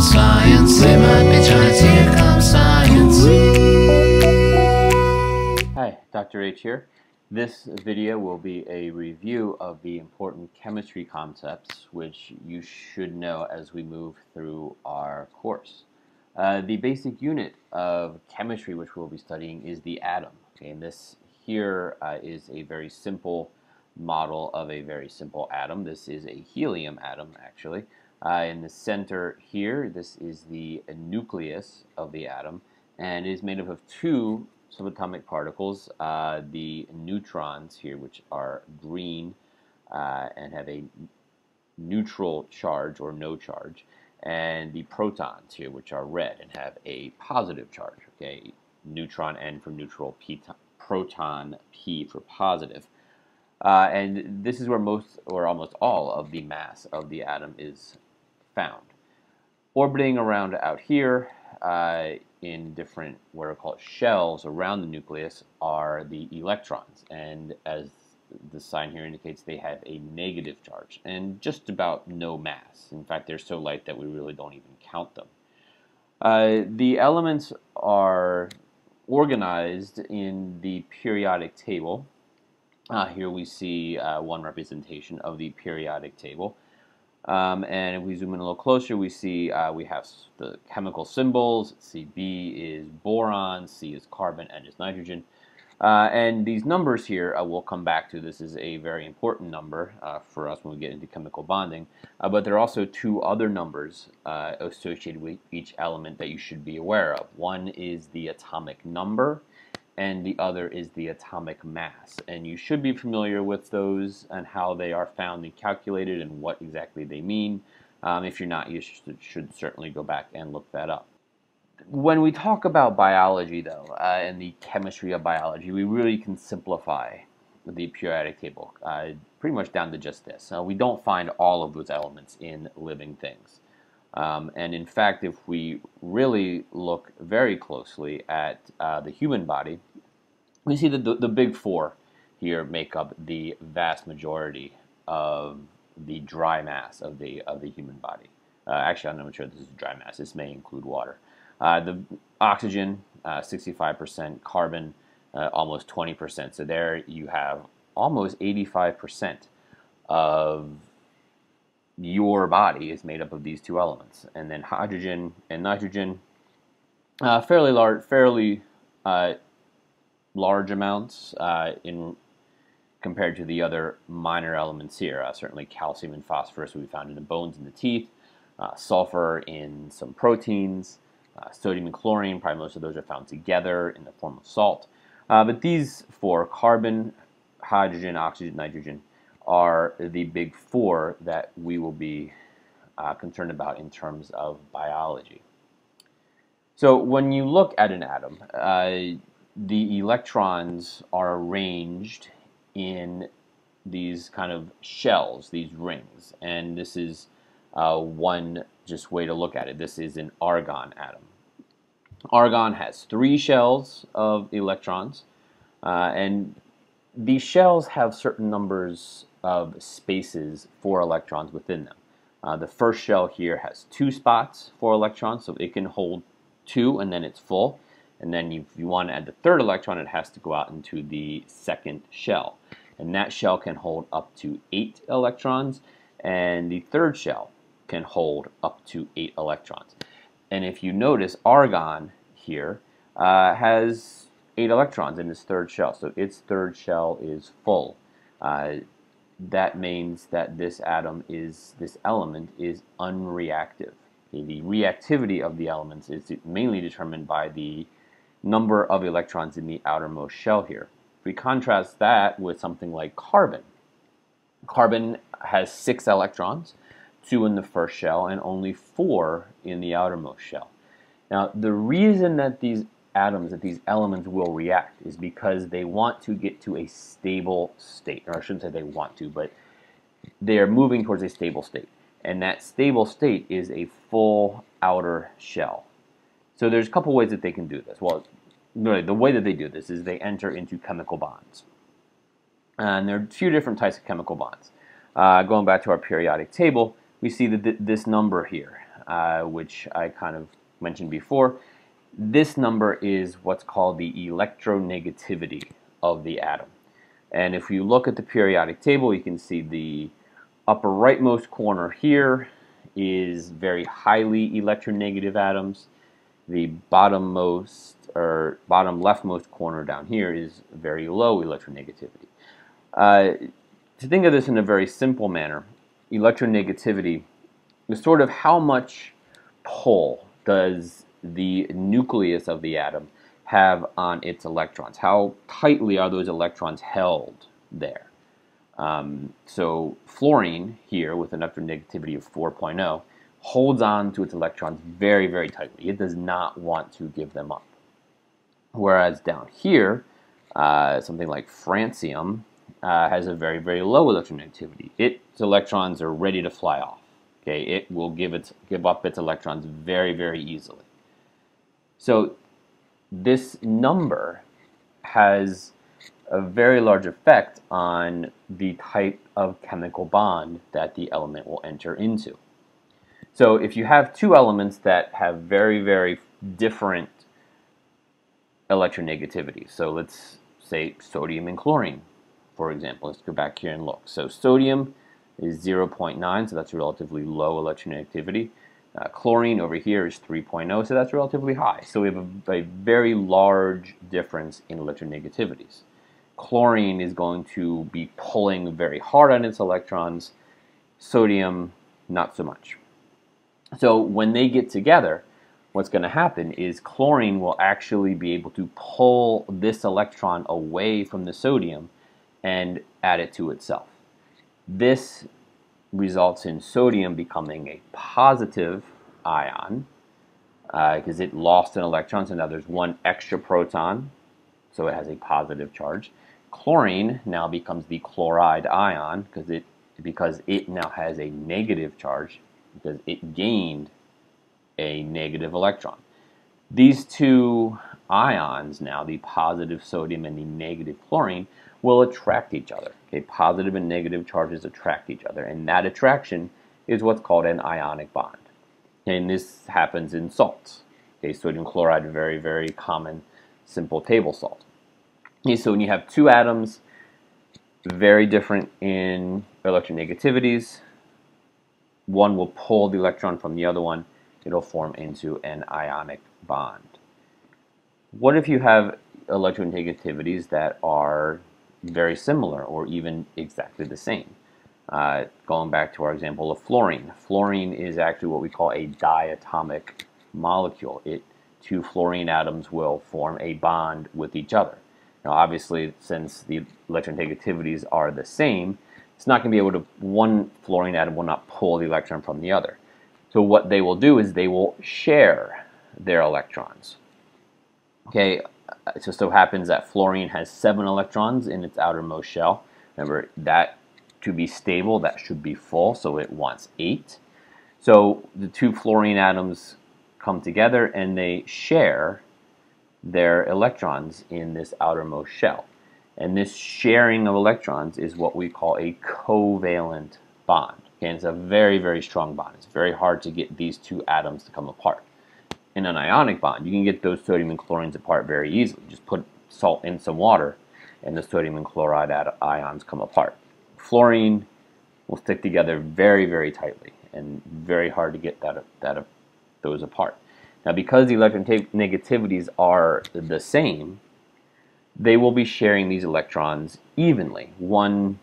science. They might be giants. Here science. Hi, Dr. H here. This video will be a review of the important chemistry concepts which you should know as we move through our course. Uh, the basic unit of chemistry which we'll be studying is the atom. Okay, and this here uh, is a very simple model of a very simple atom. This is a helium atom actually. Uh, in the center here, this is the nucleus of the atom and it is made up of two subatomic particles, uh, the neutrons here, which are green uh, and have a neutral charge or no charge, and the protons here, which are red and have a positive charge. Okay, neutron N for neutral, P proton P for positive. Uh, and this is where most or almost all of the mass of the atom is found. Orbiting around out here uh, in different what are called shells around the nucleus are the electrons. And as the sign here indicates, they have a negative charge and just about no mass. In fact, they're so light that we really don't even count them. Uh, the elements are organized in the periodic table. Uh, here we see uh, one representation of the periodic table. Um, and if we zoom in a little closer, we see uh, we have the chemical symbols. See, B is boron, C is carbon, N is nitrogen. Uh, and these numbers here uh, we'll come back to. This is a very important number uh, for us when we get into chemical bonding. Uh, but there are also two other numbers uh, associated with each element that you should be aware of. One is the atomic number, and the other is the atomic mass. And you should be familiar with those and how they are found and calculated and what exactly they mean. Um, if you're not, you should, should, certainly go back and look that up. When we talk about biology, though, uh, and the chemistry of biology, we really can simplify the periodic table uh, pretty much down to just this. Uh, we don't find all of those elements in living things. Um, and in fact, if we really look very closely at uh, the human body, we see that the, the big four here make up the vast majority of the dry mass of the of the human body. Uh, actually, I'm not sure this is dry mass. This may include water. Uh, the oxygen, 65%, uh, carbon, uh, almost 20%. So there you have almost 85% of your body is made up of these two elements, and then hydrogen and nitrogen, uh, fairly large, fairly uh, large amounts uh, in compared to the other minor elements here. Uh, certainly, calcium and phosphorus will be found in the bones and the teeth, uh, sulfur in some proteins, uh, sodium and chlorine. Probably most of those are found together in the form of salt. but these four: carbon, hydrogen, oxygen, nitrogen are the big four that we will be uh, concerned about in terms of biology. So when you look at an atom, uh, the electrons are arranged in these kind of shells, these rings, and this is uh, one just way to look at it. This is an argon atom. Argon has three shells of electrons, uh, and these shells have certain numbers of spaces for electrons within them. Uh, the first shell here has two spots for electrons, so it can hold two and then it's full. And then if you want to add the third electron, it has to go out into the second shell. And that shell can hold up to eight electrons, and the third shell can hold up to eight electrons. And if you notice, argon here uh, has eight electrons in its third shell, so its third shell is full. Uh, that means that this atom is, this element is unreactive. The reactivity of the elements is mainly determined by the number of electrons in the outermost shell here. If we contrast that with something like carbon, carbon has six electrons, two in the first shell and only four in the outermost shell. Now, the reason that these atoms, that these elements will react is because they want to get to a stable state. Or I shouldn't say they want to, but they are moving towards a stable state. And that stable state is a full outer shell. So there's a couple ways that they can do this. Well, really, the way that they do this is they enter into chemical bonds. And there are a few different types of chemical bonds. Uh, going back to our periodic table, we see that th this number here, uh, which I kind of mentioned before, this number is what's called the electronegativity of the atom. And if you look at the periodic table, you can see the upper rightmost corner here is very highly electronegative atoms. The bottommost or bottom leftmost corner down here is very low electronegativity. Uh, to think of this in a very simple manner, electronegativity is sort of how much pull does the nucleus of the atom have on its electrons? How tightly are those electrons held there? Um, so fluorine here with an electronegativity of 4.0 holds on to its electrons very, very tightly. It does not want to give them up. Whereas down here, uh, something like francium uh, has a very, very low electronegativity. Its electrons are ready to fly off. Okay, it will give its give up its electrons very, very easily. So this number has a very large effect on the type of chemical bond that the element will enter into. So if you have two elements that have very, very different electronegativity, so let's say sodium and chlorine, for example. Let's go back here and look. So sodium is 0.9, so that's relatively low electronegativity. Uh, chlorine over here is 3.0, so that's relatively high. So we have a, a very large difference in electronegativities. Chlorine is going to be pulling very hard on its electrons, sodium not so much. So when they get together, what's going to happen is chlorine will actually be able to pull this electron away from the sodium and add it to itself. This results in sodium becoming a positive ion because uh, it lost an electron, so now there's one extra proton, so it has a positive charge. Chlorine now becomes the chloride ion because it because it now has a negative charge because it gained a negative electron. These two ions now, the positive sodium and the negative chlorine, will attract each other. Okay, positive and negative charges attract each other, and that attraction is what's called an ionic bond. And this happens in salts. Okay, sodium chloride, very, very common, simple table salt. Okay, so when you have two atoms, very different in electronegativities, one will pull the electron from the other one, it'll form into an ionic bond. What if you have electronegativities that are very similar or even exactly the same. Uh, going back to our example of fluorine. Fluorine is actually what we call a diatomic molecule. It Two fluorine atoms will form a bond with each other. Now obviously since the electronegativities are the same, it's not going to be able to, one fluorine atom will not pull the electron from the other. So what they will do is they will share their electrons. Okay, Uh, it just so happens that fluorine has seven electrons in its outermost shell. Remember, that to be stable, that should be full, so it wants eight. So the two fluorine atoms come together and they share their electrons in this outermost shell. And this sharing of electrons is what we call a covalent bond. Okay, and it's a very, very strong bond. It's very hard to get these two atoms to come apart in an ionic bond, you can get those sodium and chlorines apart very easily. Just put salt in some water and the sodium and chloride ions come apart. Fluorine will stick together very, very tightly and very hard to get that, that those apart. Now because the electron electronegativities are the same, they will be sharing these electrons evenly. One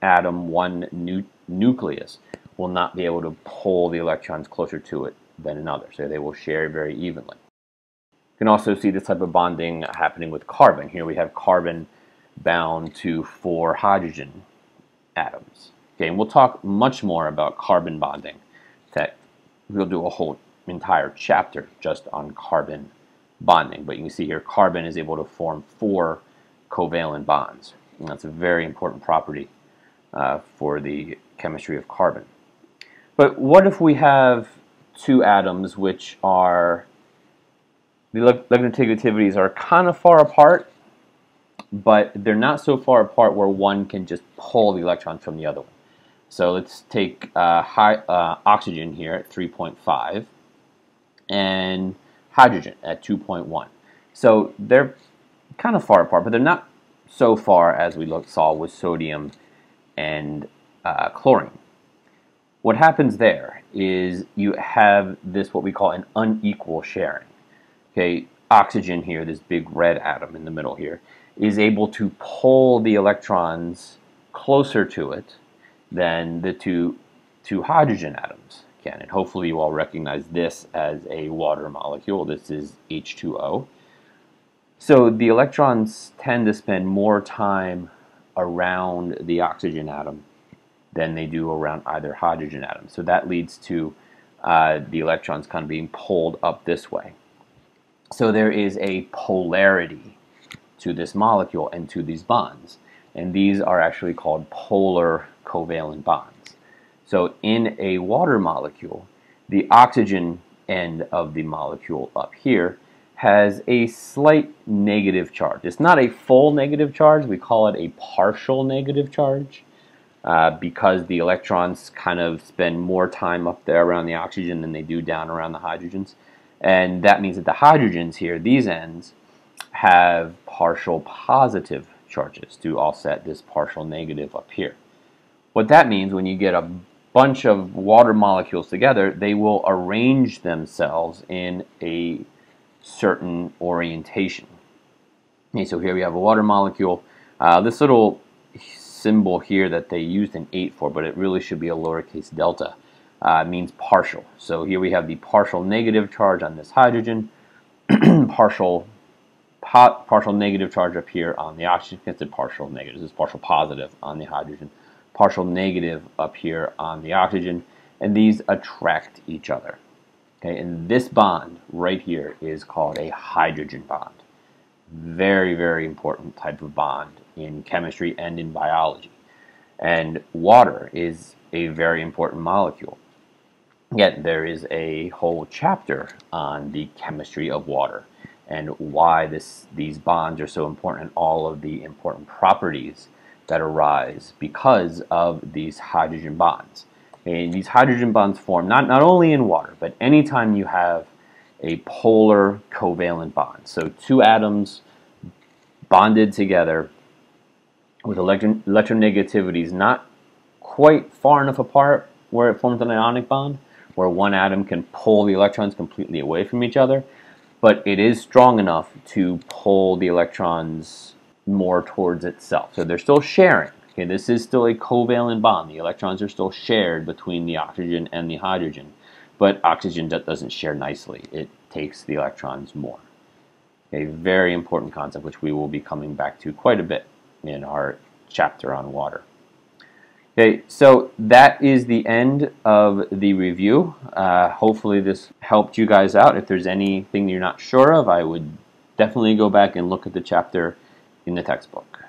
atom, one nu nucleus will not be able to pull the electrons closer to it than another. So they will share very evenly. You can also see this type of bonding happening with carbon. Here we have carbon bound to four hydrogen atoms. Okay, and we'll talk much more about carbon bonding. That we'll do a whole entire chapter just on carbon bonding. But you can see here carbon is able to form four covalent bonds. And that's a very important property uh, for the chemistry of carbon. But what if we have two atoms which are the electronegativities are kind of far apart, but they're not so far apart where one can just pull the electrons from the other one. So let's take uh, high, uh, oxygen here at 3.5 and hydrogen at 2.1. So they're kind of far apart, but they're not so far as we look, saw with sodium and uh, chlorine. What happens there is you have this what we call an unequal sharing. Okay, oxygen here, this big red atom in the middle here, is able to pull the electrons closer to it than the two, two hydrogen atoms can. And hopefully you all recognize this as a water molecule. This is H2O. So the electrons tend to spend more time around the oxygen atom than they do around either hydrogen atom. So that leads to uh, the electrons kind of being pulled up this way. So there is a polarity to this molecule and to these bonds. And these are actually called polar covalent bonds. So in a water molecule, the oxygen end of the molecule up here has a slight negative charge. It's not a full negative charge, we call it a partial negative charge uh, because the electrons kind of spend more time up there around the oxygen than they do down around the hydrogens. And that means that the hydrogens here, these ends, have partial positive charges to offset this partial negative up here. What that means when you get a bunch of water molecules together, they will arrange themselves in a certain orientation. Okay, so here we have a water molecule. Uh, this little symbol here that they used an 8 for, but it really should be a lowercase delta, uh, means partial. So here we have the partial negative charge on this hydrogen, partial partial negative charge up here on the oxygen it's a partial negative. This is partial positive on the hydrogen, partial negative up here on the oxygen, and these attract each other. Okay, and this bond right here is called a hydrogen bond. Very, very important type of bond in chemistry and in biology. And water is a very important molecule. Yet there is a whole chapter on the chemistry of water and why this, these bonds are so important and all of the important properties that arise because of these hydrogen bonds. And these hydrogen bonds form not, not only in water, but anytime you have a polar covalent bond. So two atoms bonded together with electron, electronegativities not quite far enough apart where it forms an ionic bond, where one atom can pull the electrons completely away from each other, but it is strong enough to pull the electrons more towards itself. So they're still sharing. Okay, this is still a covalent bond. The electrons are still shared between the oxygen and the hydrogen, but oxygen doesn't share nicely. It takes the electrons more. A very important concept which we will be coming back to quite a bit in our chapter on water. Okay, so that is the end of the review. Uh, hopefully this helped you guys out. If there's anything you're not sure of, I would definitely go back and look at the chapter in the textbook.